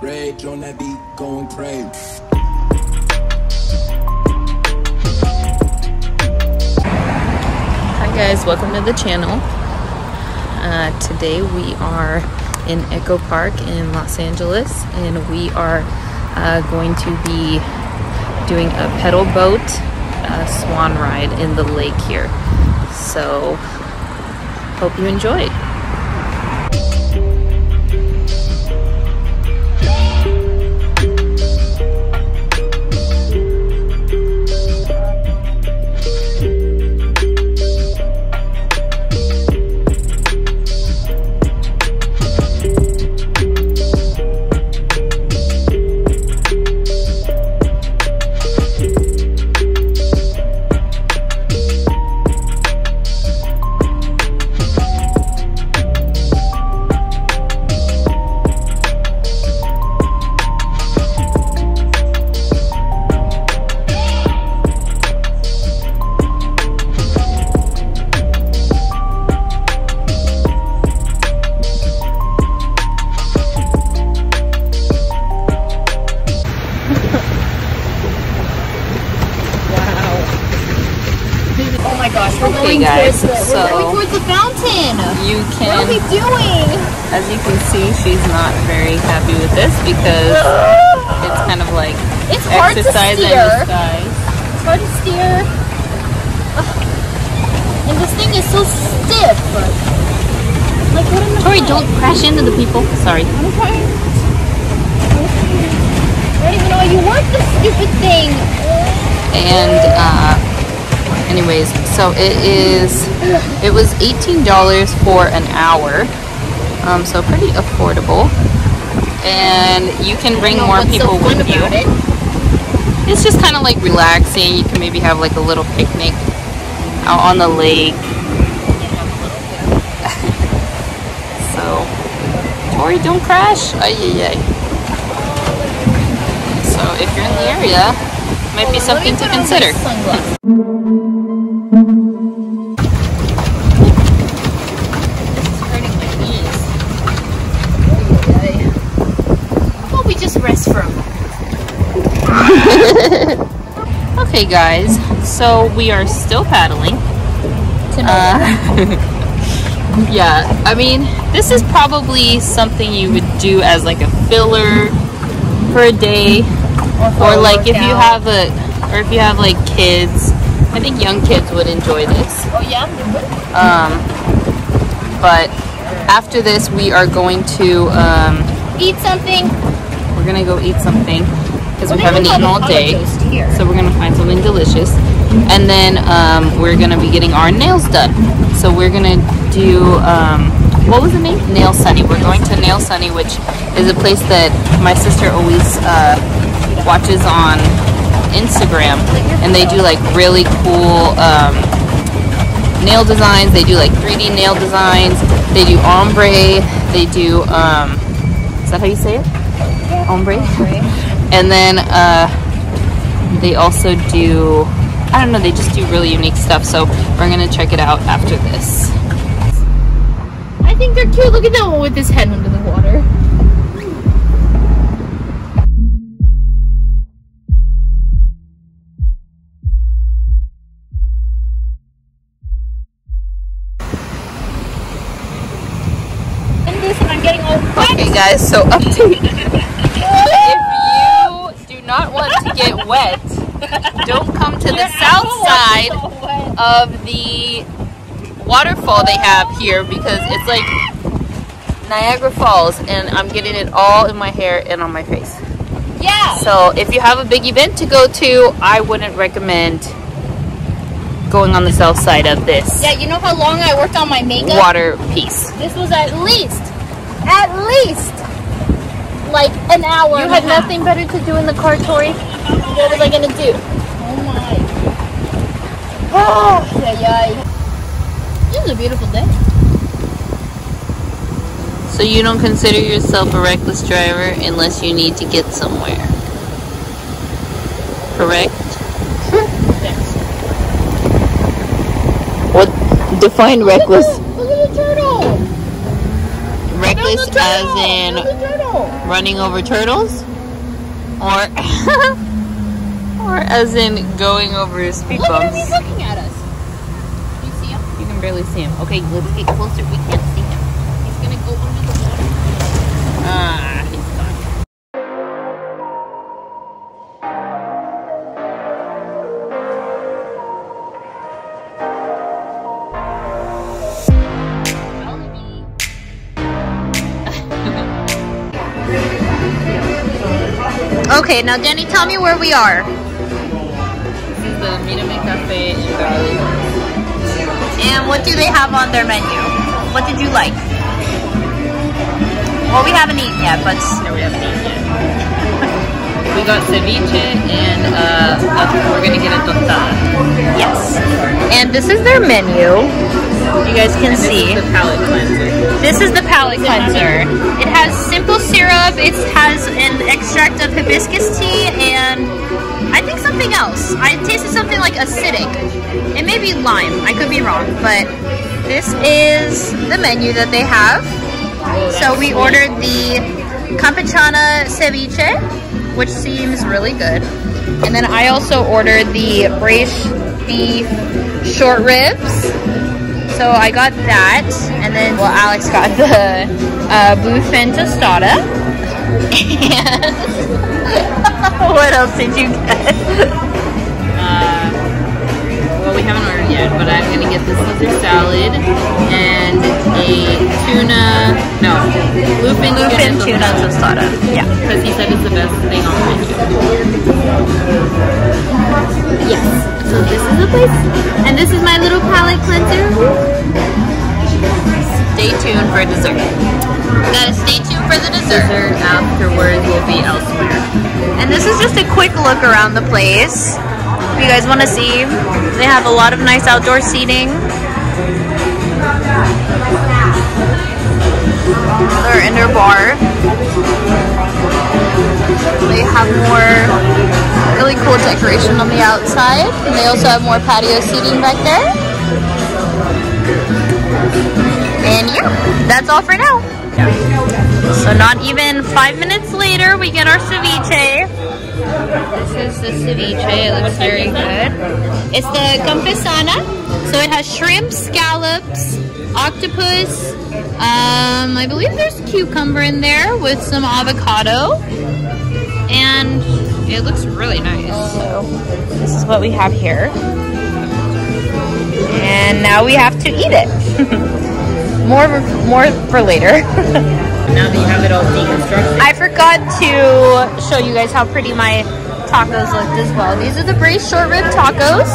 Rage on that beat, going crazy. Hi guys, welcome to the channel. Uh, today we are in Echo Park in Los Angeles and we are uh, going to be doing a pedal boat uh, swan ride in the lake here. So, hope you enjoy. So- we're going towards the fountain. You can. What are we doing? as you can see, she's not very happy with this because it's kind of like It's hard to exercise in steer. disguise. It's hard to steer. And this thing is so stiff. Like what am I Tori, don't crash into the people. Sorry. I'm trying. I don't even know you work this stupid thing. and uh, anyways so it is it was $18 for an hour um, so pretty affordable. And you can bring more people so with you. It? it's just kind of like relaxing you can maybe have like a little picnic out on the lake. So Tori don't crash. Ay, ay, ay. so if you're in the area might be something to consider Okay, guys, so we are still paddling. Uh, yeah, I mean, this is probably something you would do as like a filler for a day, or like if you have a, or if you have like kids. I think young kids would enjoy this. Oh yeah. Um, but after this, we are going to, um, Eat something. we're gonna go eat something because we haven't eaten all day. So we're gonna find something delicious, and then um, we're gonna be getting our nails done. So we're gonna do um, what was the name? Nail Sunny. We're going to Nail Sunny, which is a place that my sister always uh, watches on Instagram, and they do like really cool um, nail designs. They do like 3D nail designs. They do ombre. They do um, is that how you say it? Ombre. And then uh, they also do, I don't know, they just do really unique stuff. So we're going to check it out after this. I think they're cute. Look at that one with his head under the water. And this, and I'm getting all wet. Okay, guys, so update. if you do not want to get wet, don't come to the south side of the waterfall they have here because it's like Niagara Falls and I'm getting it all in my hair and on my face. Yeah. So if you have a big event to go to, I wouldn't recommend going on the south side of this Yeah, you know how long I worked on my makeup? water piece. This was at least, at least, like an hour. You and had nothing better to do in the car, Tori? What was I gonna do? Oh my. Oh, yeah, yeah. This is a beautiful day. So you don't consider yourself a reckless driver unless you need to get somewhere. Correct? Yes. What define reckless? Look at the turtle. Reckless Look at the as in Look at the turtle. No. running over turtles, or or as in going over speed Look at him. He's looking at us. You see him? You can barely see him. Okay, let's get closer. We can't see Okay, now Jenny, tell me where we are. This is the Mirame Cafe in Beverly Hills. And what do they have on their menu? What did you like? Well, we haven't eaten yet, but No, we haven't eaten yet. We got ceviche and uh, we're gonna get a tostada. yes. And this is their menu. You guys can This see. is the palate cleanser. This is the palate cleanser. It has simple. It has an extract of hibiscus tea and I think something else. I tasted something like acidic. It may be lime. I could be wrong, but this is the menu that they have. So we ordered the campechana ceviche, which seems really good. And then I also ordered the braised beef short ribs. So I got that, and then well, Alex got the uh, bluefin tostada. And what else did you get? Uh, well, we haven't ordered yet, but I'm gonna get the Caesar salad and a tuna. No, bluefin, Bluefin tuna tostada. Yeah. Because he said it's the best thing on the menu. Yes. So this is the place, and this is my little palate cleanser. Stay tuned for dessert. Gotta stay tuned for the dessert. Dessert afterwards will be elsewhere. And this is just a quick look around the place. If you guys want to see, they have a lot of nice outdoor seating. Their bar. They have more really cool decoration on the outside. And they also have more patio seating back there. And yeah, that's all for now. So not even five minutes later, we get our ceviche. This is the ceviche. It looks very good. It's the campechana. So it has shrimp, scallops, octopus. Um, I believe there's cucumber in there with some avocado. And it looks really nice. So this is what we have here. And now we have to eat it. more, more for later. Now that you have it all deconstructed. I forgot to show you guys how pretty my tacos looked as well. These are the braised short rib tacos.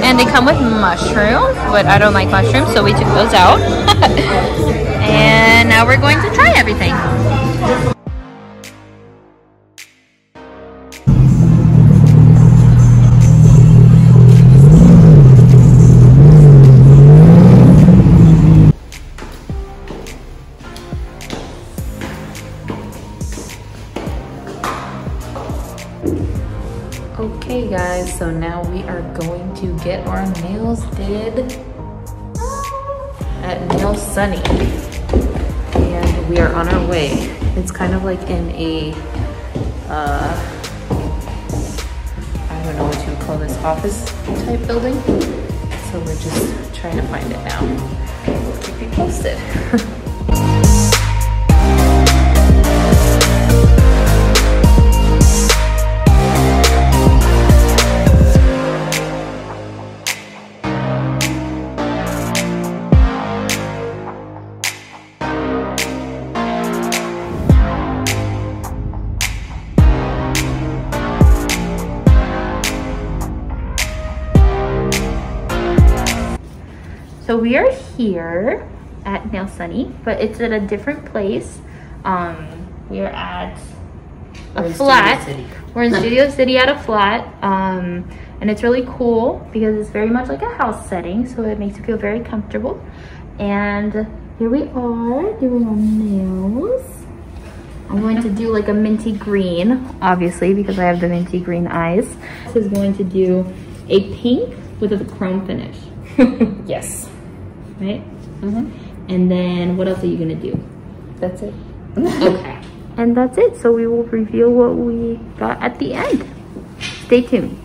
And they come with mushrooms, but I don't like mushrooms, so we took those out. and now we're going to try everything. So now we are going to get our nails did at Nail Sunny. And we are on our way. It's kind of like in a, uh, I don't know what you would call this, office type building. So we're just trying to find it now. We'll keep you posted. So we are here at Nail Sunny, but it's at a different place. Um, we are at We're a in flat. We're in Studio City at a flat, um, and it's really cool because it's very much like a house setting, so it makes you feel very comfortable. And here we are doing our nails. I'm going to do like a minty green, obviously, because I have the minty green eyes. This is going to do a pink with a chrome finish, Yes. Right? Mm-hmm. And then what else are you gonna do? That's it. Okay. and that's it. So we will reveal what we got at the end. Stay tuned.